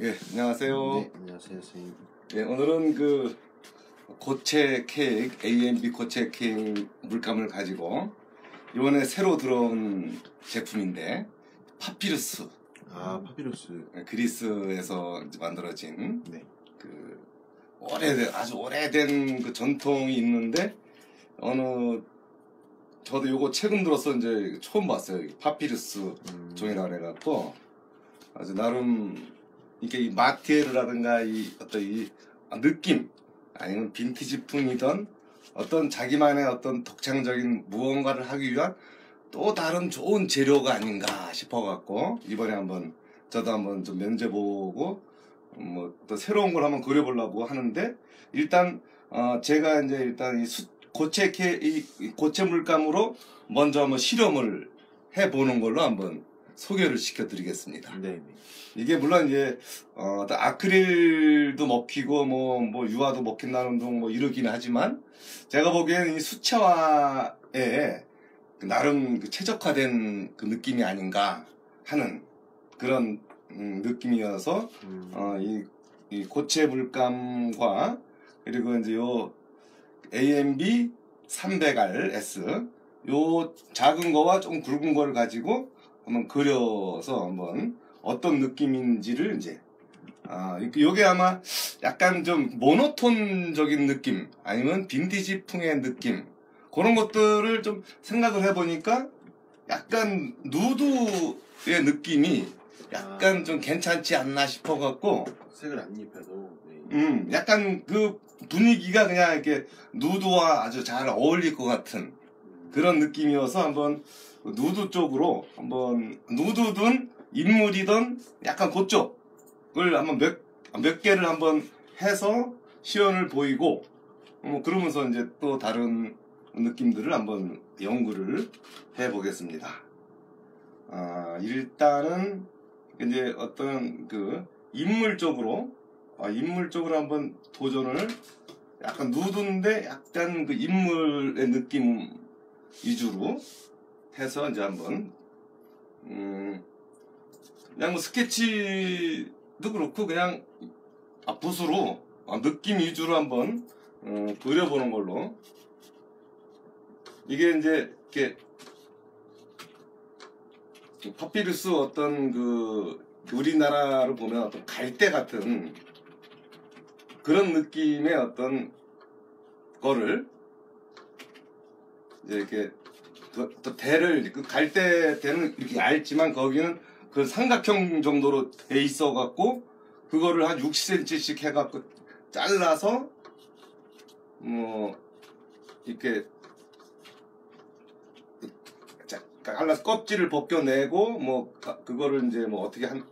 예, 안녕하세요. 네, 안녕하세요, 선생님. 예, 오늘은 그 고체 케이크, AnB 고체 케이크 물감을 가지고 이번에 새로 들어온 제품인데 파피루스 아, 파피루스. 예, 그리스에서 만들어진 네. 그 오래된 아주 오래된 그 전통이 있는데 어느 저도 요거 최근 들어서 이제 처음 봤어요. 이 파피루스 음, 종이라 그래갖고 아주 나름 이게 이 마티에르라든가 이 어떤 이 느낌 아니면 빈티지풍이던 어떤 자기만의 어떤 독창적인 무언가를 하기 위한 또 다른 좋은 재료가 아닌가 싶어갖고 이번에 한번 저도 한번 좀 면제 보고 뭐 또 새로운 걸 한번 그려보려고 하는데 일단 어 제가 이제 일단 이 수- 고체 이 고체 물감으로 먼저 한번 실험을 해보는 걸로 한번 소개를 시켜드리겠습니다. 네, 네. 이게 물론 이제 어, 아크릴도 먹히고 뭐, 뭐 유화도 먹힌다는 둥뭐 이러긴 하지만 제가 보기에는 이 수채화에 그 나름 그 최적화된 그 느낌이 아닌가 하는 그런 음, 느낌이어서 음, 어, 이, 이 고체 물감과 그리고 이제 요 AMB 300R S 요 작은 거와 좀 굵은 거를 가지고 한번 그려서 한번 어떤 느낌인지를 이제 아 이- 요게 아마 약간 좀 모노톤적인 느낌 아니면 빈티지풍의 느낌 그런 것들을 좀 생각을 해보니까 약간 누드의 느낌이 약간 좀 괜찮지 않나 싶어갖고 색을 안 입혀도. 네. 음, 약간 그 분위기가 그냥 이렇게 누드와 아주 잘 어울릴 것 같은 음, 그런 느낌이어서 한번 누드 쪽으로 한번 누드든 인물이든 약간 그쪽을 한번 몇, 몇 개를 한번 해서 시연을 보이고 뭐 그러면서 이제 또 다른 느낌들을 한번 연구를 해 보겠습니다. 아, 일단은 이제 어떤 그 인물 쪽으로 아, 인물 쪽으로 한번 도전을 약간 누드인데 약간 그 인물의 느낌 위주로 해서 이제 한번 음 그냥 뭐 스케치도 그렇고 그냥 아, 붓으로 아, 느낌 위주로 한번 어, 그려보는 걸로. 이게 이제 이렇게 그 파피루스 어떤 그 우리나라로 보면 어떤 갈대 같은 그런 느낌의 어떤 거를 이제 이렇게 그, 또 대를 그 갈대 대는 이렇게 얇지만 거기는 그 삼각형 정도로 돼 있어 갖고 그거를 한 60cm씩 해 갖고 잘라서 뭐 이렇게 자, 잘라서 껍질을 벗겨내고 뭐 가- 그거를 이제 뭐 어떻게 한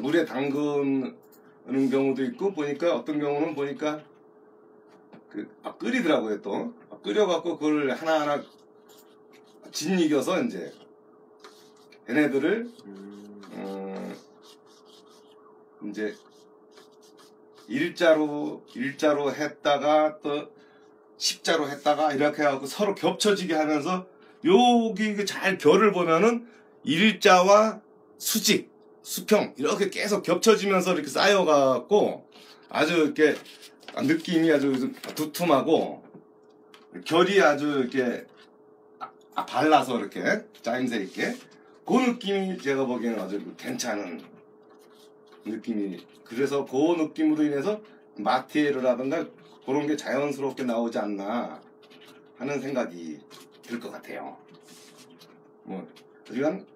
물에 담그는 경우도 있고 보니까 어떤 경우는 보니까 그 아, 끓이더라고요 또. 아, 끓여갖고 그걸 하나하나 짓이겨서 이제 얘네들을 음, 음, 이제 일자로 일자로 했다가 또 십자로 했다가 이렇게 해갖고 서로 겹쳐지게 하면서 여기 그잘 결을 보면은 일자와 수직, 수평 이렇게 계속 겹쳐지면서 이렇게 쌓여갖고 아주 이렇게 느낌이 아주 두툼하고 결이 아주 이렇게 아- 아, 발라서 이렇게 짜임새 있게 그 느낌이 제가 보기에는 아주 괜찮은 느낌이 그래서 그 느낌으로 인해서 마티에르라든가 그런 게 자연스럽게 나오지 않나 하는 생각이 들 것 같아요. 뭐 하지만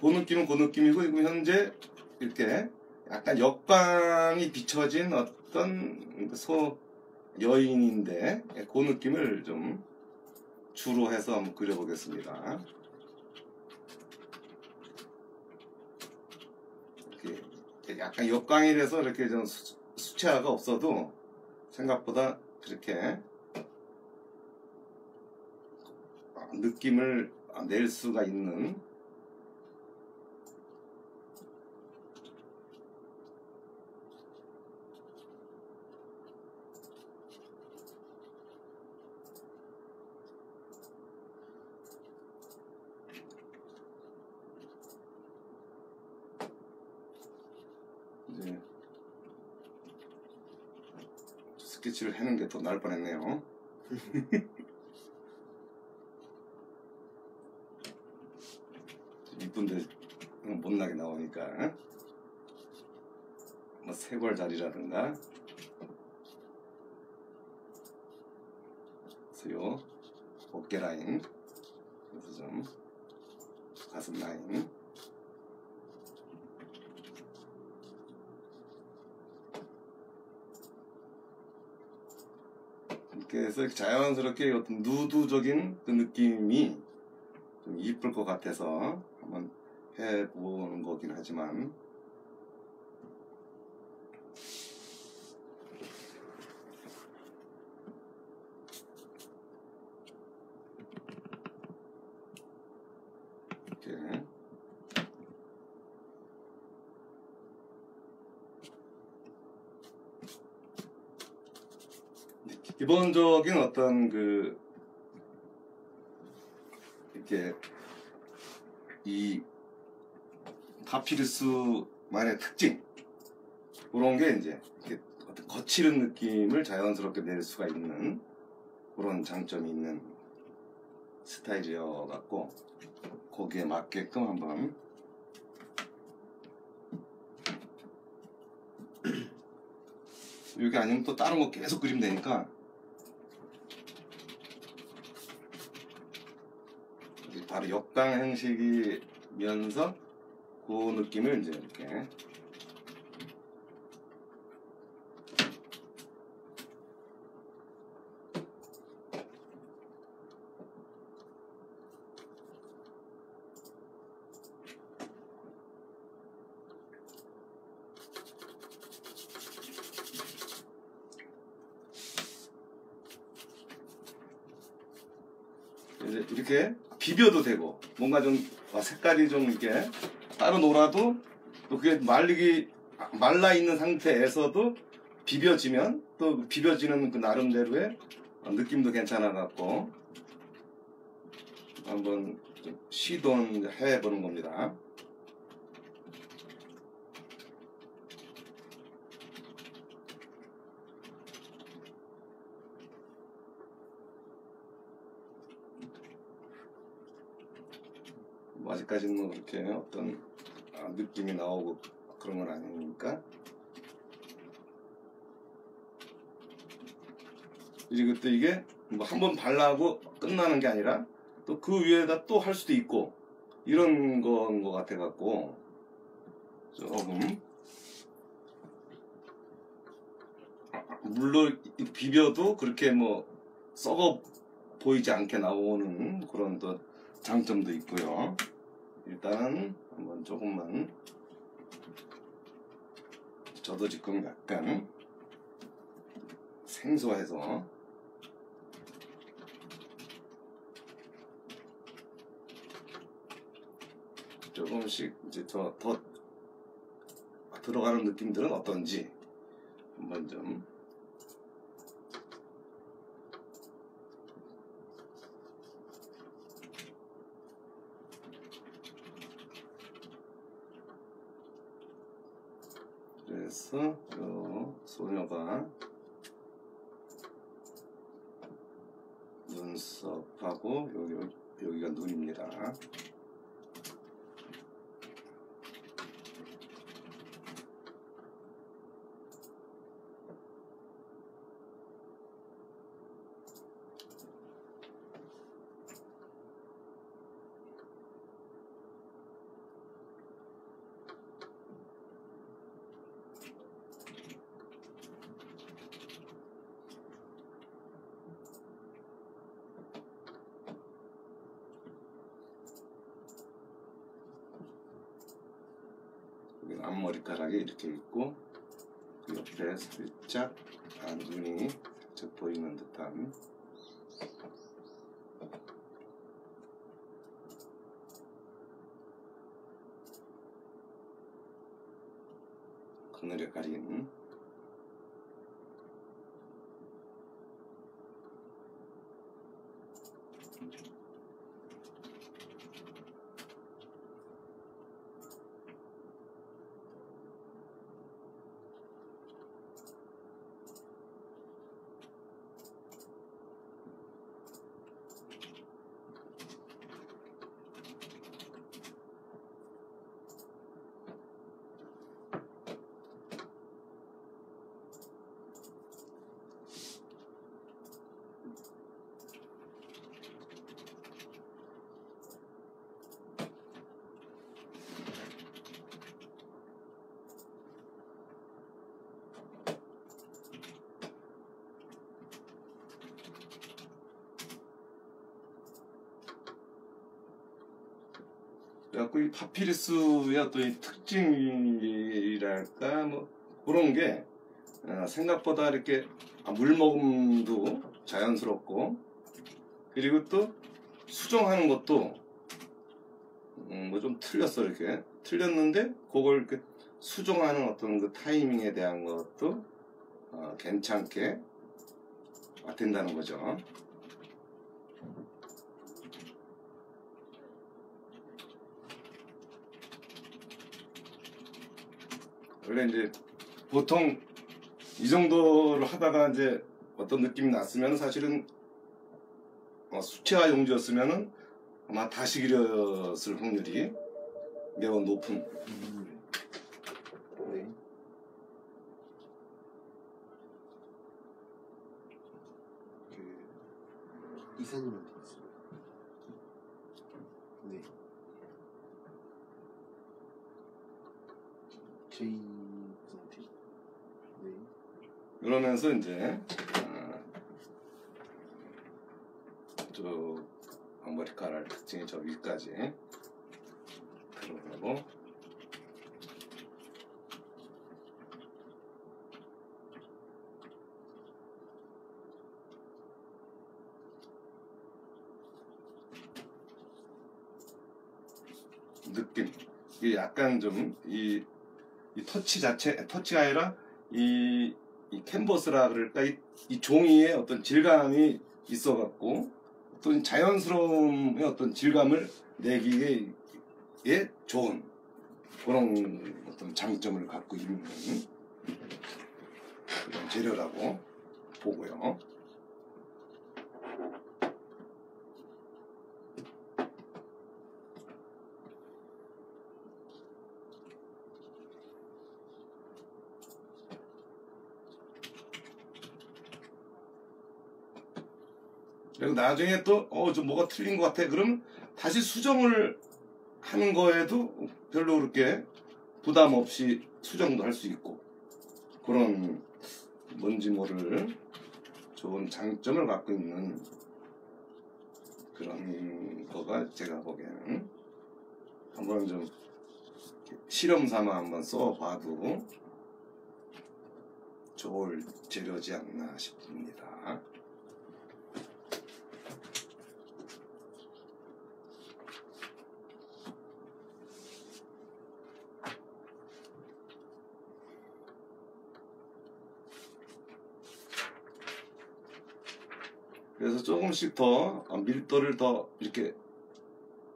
그 느낌은 그 느낌이고 지금 현재 이렇게 약간 역광이 비춰진 어떤 소 여인인데 그 느낌을 좀 주로 해서 한번 그려보겠습니다. 이렇게 약간 역광이라서 이렇게 좀 수, 수채화가 없어도 생각보다 그렇게 느낌을 낼 수가 있는 이제 스케치를 해는 게 더 나을 뻔했네요. 이쁜데 못나게 나오니까 뭐 쇄골 자리라든가. 수요 어깨 라인 그래서 좀 가슴 라인 해서 자연스럽게 어떤 누드적인 그 느낌이 좀 이쁠 것 같아서 한번 해보는 거긴 하지만 이렇게 기본적인 어떤 그 이렇게 이 파피루스만의 특징 그런 게 이제 이렇게 어떤 거칠은 느낌을 자연스럽게 낼 수가 있는 그런 장점이 있는 스타일이어 갖고 거기에 맞게끔 한번 여기 아니면 또 다른 거 계속 그리면 되니까 이제 바로 역당 형식이면서 그 느낌을 이제 이렇게. 이렇게 비벼도 되고 뭔가 좀 아, 색깔이 좀 이렇게 따로 놀아도 또 그게 말리기 말라 있는 상태에서도 비벼지면 또 비벼지는 그 나름대로의 느낌도 괜찮아 갖고 한번 좀 시도해 보는 겁니다. 뭐 아직까지는 뭐 그렇게 어떤 아, 느낌이 나오고 그런 건 아니니까 이제 그때 이게 뭐 한 번 발라고 끝나는 게 아니라 또 그 위에다 또 할 수도 있고 이런 건 것 같아 갖고 조금 물로 비벼도 그렇게 뭐 썩어 보이지 않게 나오는 그런 또 장점도 있고요. 일단 한번 조금만 저도 지금 약간 생소해서 조금씩 이제 더, 더 들어가는 느낌들은 어떤지 한번 좀 그래서 요 소녀가 눈썹하고 여기 여기가 눈입니다. 여기 앞머리카락 이 이렇게 있고 그 옆에 살짝 아, 눈이 살짝 보이는 듯한. 그늘에 가린 그래갖고 이 파피루스의 어떤 이 특징이랄까 뭐 그런 게 어, 생각보다 이렇게 아, 물 먹음도 자연스럽고 그리고 또 수정하는 것도 음, 뭐 좀 틀렸어 이렇게 틀렸는데 그걸 이렇게 수정하는 어떤 그 타이밍에 대한 것도 어, 괜찮게 된다는 거죠. 원래 이제 보통 이 정도를 하다가 이제 어떤 느낌이 났으면 사실은 어, 수채화 용지였으면은 아마 다시 그렸을 확률이 매우 높은 음. 네. 그 이사님한테 있어요. 네. 제이 상태. 네. 그러면서 이제 어, 저 머리카락 특징이 저 위까지 들어가고. 느낌. 이게 약간 좀 이 이 터치 자체 터치가 아니라 이, 이 캔버스라 그럴까 이, 이 종이의 어떤 질감이 있어갖고 어떤 자연스러움의 어떤 질감을 내기에 좋은 그런 어떤 장점을 갖고 있는 그런 재료라고 보고요. 나중에 또, 어, 좀 뭐가 틀린 것 같아. 그럼 다시 수정을 하는 거에도 별로 그렇게 부담 없이 수정도 할 수 있고, 그런 뭔지 모를 좋은 장점을 갖고 있는 그런 거가 제가 보기에는 한번 좀 실험 삼아 한번 써봐도 좋을 재료지 않나 싶습니다. 그래서 조금씩 더 밀도를 더 이렇게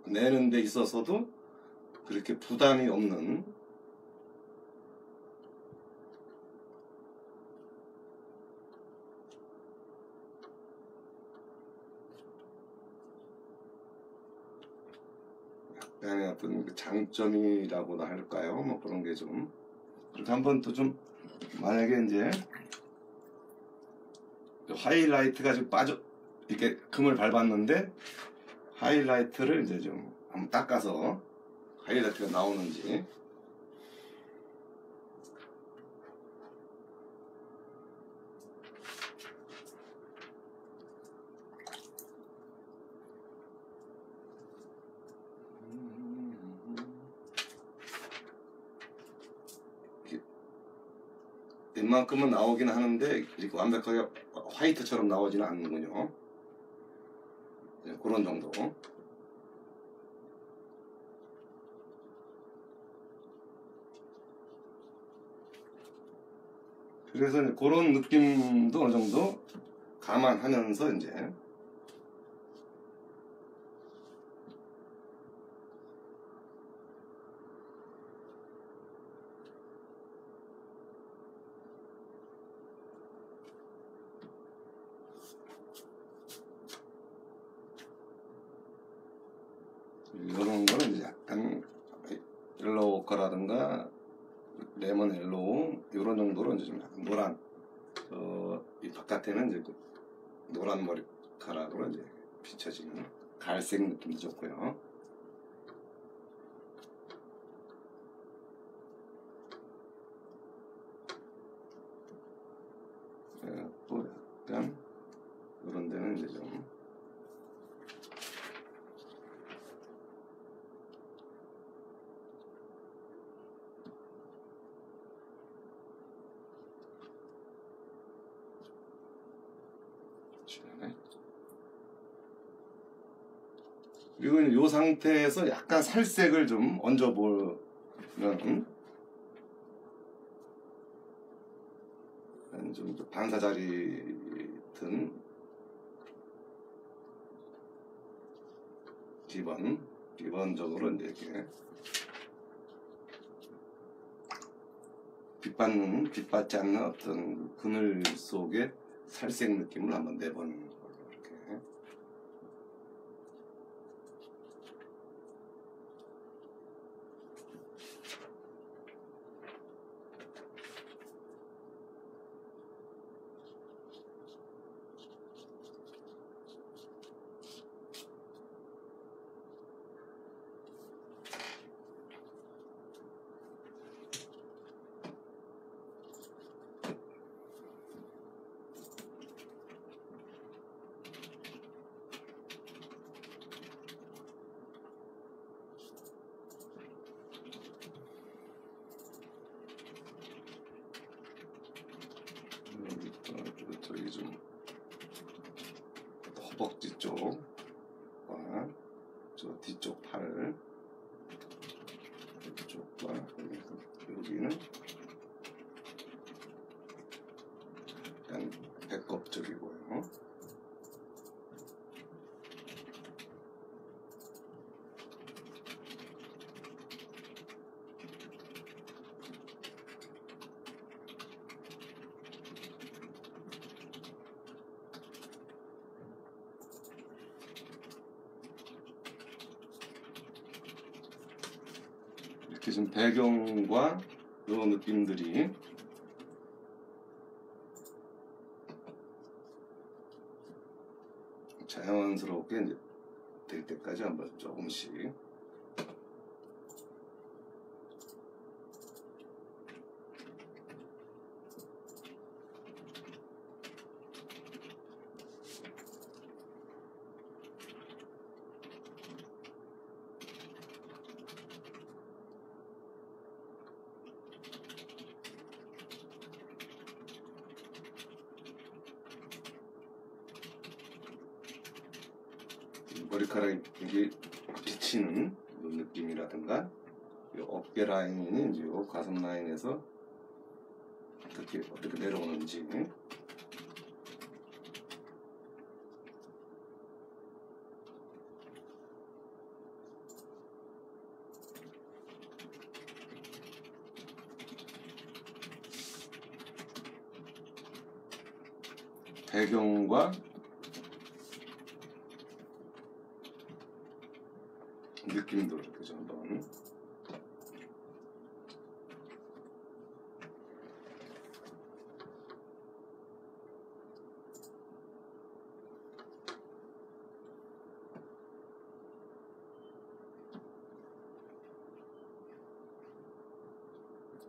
내는 데 있어서도 그렇게 부담이 없는 약간의 어떤 그 장점이라고나 할까요? 뭐 그런 게 좀. 그렇게 한번 또 좀 만약에 이제 하이라이트가 좀 빠져 이렇게 금을 밟았는데 하이라이트를 이제 좀 한번 닦아서 하이라이트가 나오는지 웬만큼은 나오긴 하는데 이렇게 완벽하게 화이트처럼 나오지는 않는군요. 네, 그런 정도. 그래서 그런 느낌도 어느 정도 감안하면서 이제 이런 거는 약간 yellow ocher라든가 lemon yellow 이런 정도로 이제 좀 약간 노란 어, 이 바깥에는 이제 그 노란 머리카락으로 이제 비춰지는 갈색 느낌도 좋고요. 예, 또 약간 이런 데는 이제 좀 주변에. 그리고 이 상태에서 약간 살색을 좀 얹어보면 좀 반사자리 든 기본 기본적으로 이제 이렇게 빛받는 빛받지 않는 어떤 그늘 속에 살색 느낌을 한번 내보는 걸로 이렇게 여기 또 저- 저기 좀. 허벅지 쪽과 저 뒤쪽 팔. 이쪽과. 여기- 여기는 약간 배꼽 쪽이고요. 이렇게 좀 배경과 이런 느낌들이. 자연스럽게 될 때까지 한번 조금씩 머리카락이 비치는 이런 느낌이라든가 이 어깨 라인이 요 가슴 라인에서 어떻게 어떻게 내려오는지. 배경과 느낌도 이렇게 좀 한번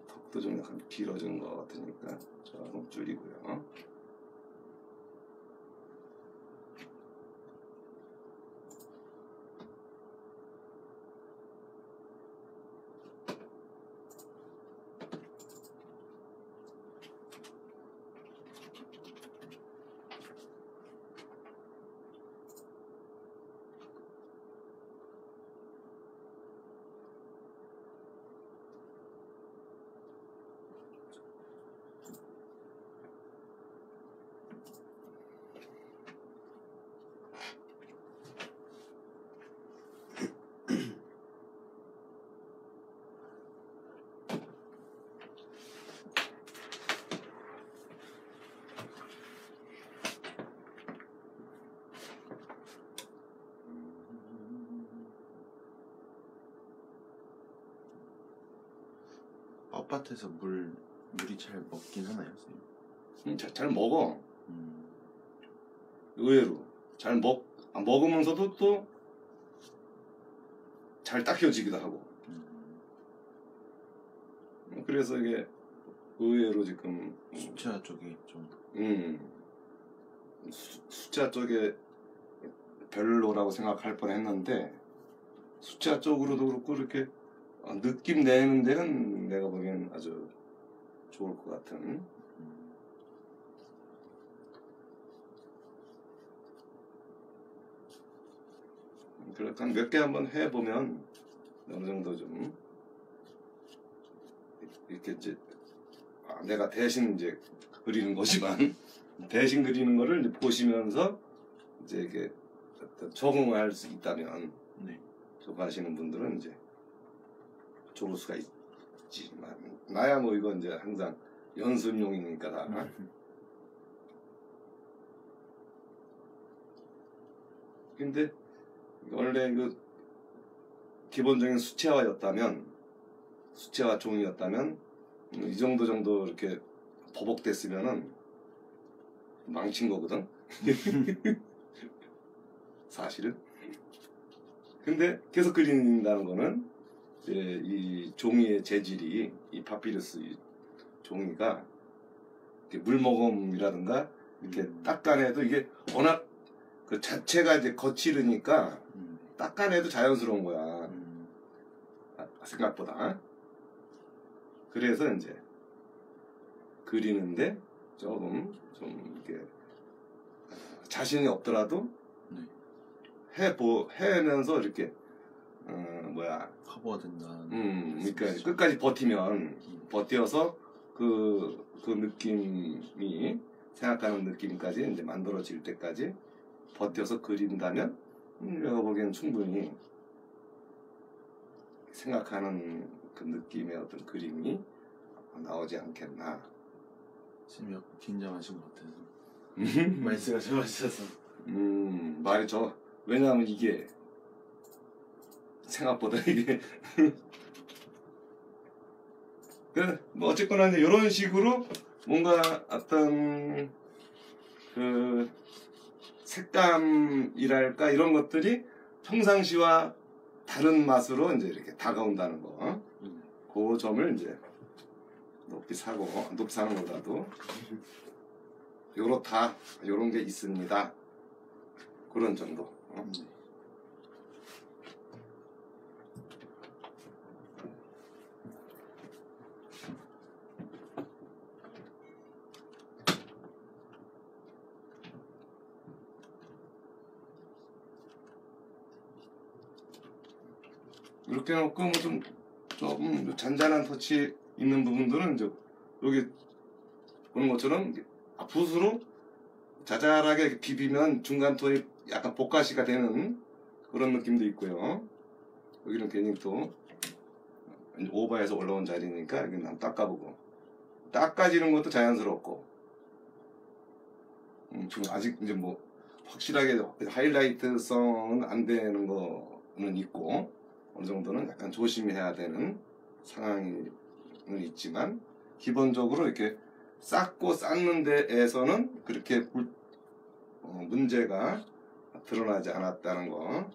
턱도 좀 약간 길어진 것 같으니까 조금 줄이고요. 텃밭에서 물 물이 잘 먹긴 하나요, 선생님? 음, 잘, 잘 먹어. 음, 의외로 잘 먹, 아, 먹으면서도 또 잘 닦여지기도 하고. 음. 그래서 이게 의외로 지금 수채화 쪽이 좀 음, 수, 숫자 쪽에 별로라고 생각할 뻔했는데 숫자 쪽으로도 그렇고 이렇게 어, 어, 느낌 내는 데는 내가 보기엔 아주 좋을 것 같은 그러니까 몇 개 한번 해보면 어느 정도 좀 이렇게 이제 아, 내가 대신 이제 그리는 거지만 대신 그리는 거를 이제 보시면서 이제 이게 적응할 수 있다면 네. 저거 하시는 분들은 이제 좋을 수가 있지만 나야 뭐 이건 이제 항상 연습용이니까 다 근데 원래 그 기본적인 수채화였다면 수채화 종이였다면 음, 이 정도 정도 이렇게 버벅댔으면은 망친 거거든. 사실은. 근데 계속 그린다는 거는 이제 이 종이의 재질이 이 파피루스 이 종이가 이렇게 물먹음이라든가 이렇게 음. 닦아내도 이게 워낙 그 자체가 이제 거칠으니까 음. 닦아내도 자연스러운 거야. 음. 아, 생각보다. 그래서 이제 그리는데 조금 좀 이렇게 어, 자신이 없더라도 네. 해보 해면서 이렇게 어 뭐야 커버가 된다. 음 그러니까 끝까지 버티면 버텨서 그, 그 느낌이 생각하는 느낌까지 이제 만들어질 때까지 버텨서 그린다면 음, 내가 보기엔 충분히 생각하는 그 느낌의 어떤 그림이 나오지 않겠나. 지금 약간 긴장하신 것 같아서. 말씀가 좋아하셔서. 음, 말이 저, 왜냐하면 이게 생각보다 이게 그, 뭐 어쨌거나 이제 이런 식으로 뭔가 어떤 그 색감이랄까 이런 것들이 평상시와 다른 맛으로 이제 이렇게 다가온다는 거. 음. 그 점을 이제 높이 사고 높이 사는 것보다도 요렇다 요런 게 있습니다. 그런 정도. 이렇게 해놓고 뭐 좀 조금 잔잔한 터치 있는 부분들은 이제 여기 보는 것처럼 아, 붓으로 자잘하게 비비면 중간 톤이 약간 복가시가 되는 그런 느낌도 있고요. 여기는 괜히 또 오버해서 올라온 자리니까 여기는 한번 닦아보고. 닦아지는 것도 자연스럽고. 음, 지금 아직 이제 뭐 확실하게 하이라이트성은 안 되는 거는 있고 어느 정도는 약간 조심해야 되는 상황은 있지만 기본적으로 이렇게 쌓고 쌓는 데에서는 그렇게 불- 어, 문제가 드러나지 않았다는 거.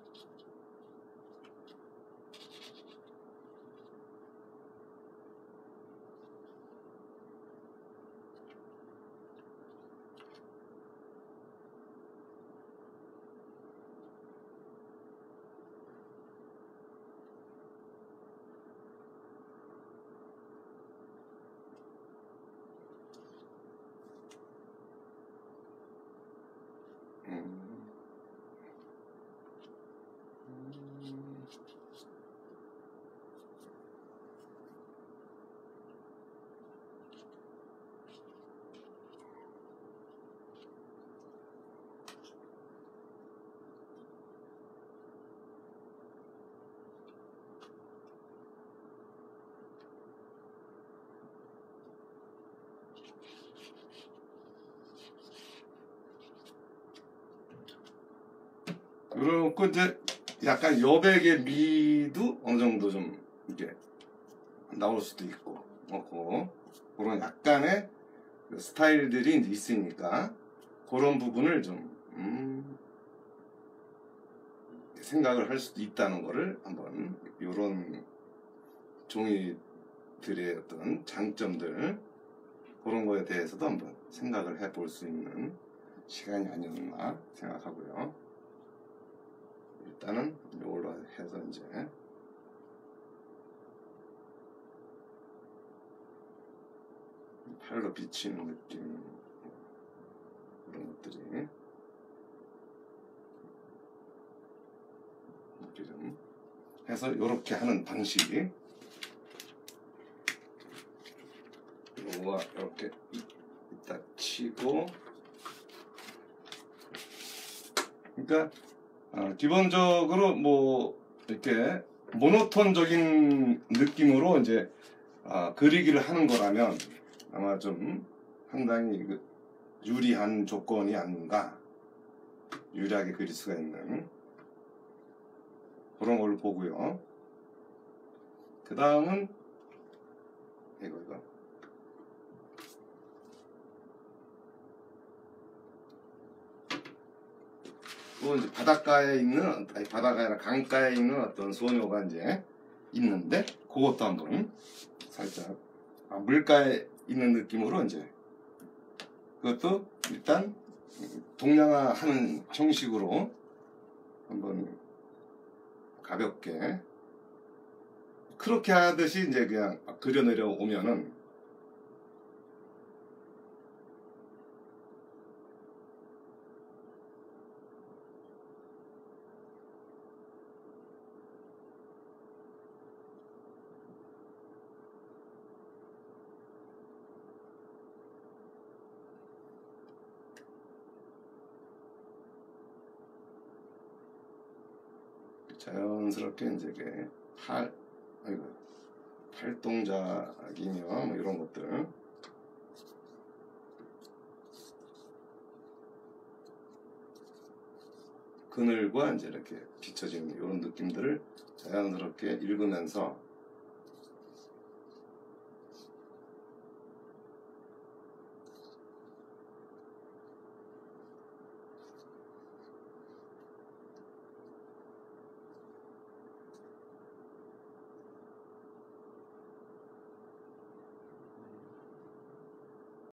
그리고 이제 약간 여백의 미도 어느 정도 좀 이게 나올 수도 있고, 뭐 그런 약간의 그 스타일들이 있으니까 그런 부분을 좀 음, 생각을 할 수도 있다는 거를 한번 이런 종이들의 어떤 장점들 그런 거에 대해서도 한번 생각을 해볼 수 있는 시간이 아니었나 생각하고요. 일단은 이걸로 해서 이제 팔로 비치는 느낌 그런 것들이 해서 이렇게 하는 방식이 요거가 이렇게 이따 치고 그러니까 어, 기본적으로 뭐 이렇게 모노톤적인 느낌으로 이제 아, 그리기를 하는 거라면 아마 좀 상당히 그 유리한 조건이 아닌가 유리하게 그릴 수가 있는 그런 걸로 보고요. 그 다음은 이거 이거 또 이제 바닷가에 있는 아니 바다가 아니라 강가에 있는 어떤 소녀가 이제 있는데 그것도 한번 살짝 아, 물가에 있는 느낌으로 이제 그것도 일단 동양화 하는 형식으로 한번 가볍게. 그렇게 하듯이 이제 그냥 그려 내려 오면은 자연스럽게 이제 팔, 아이고, 팔 동작이며 뭐 이런 것들. 그늘과 이제 이렇게 비춰지는 이런 느낌들을 자연스럽게 읽으면서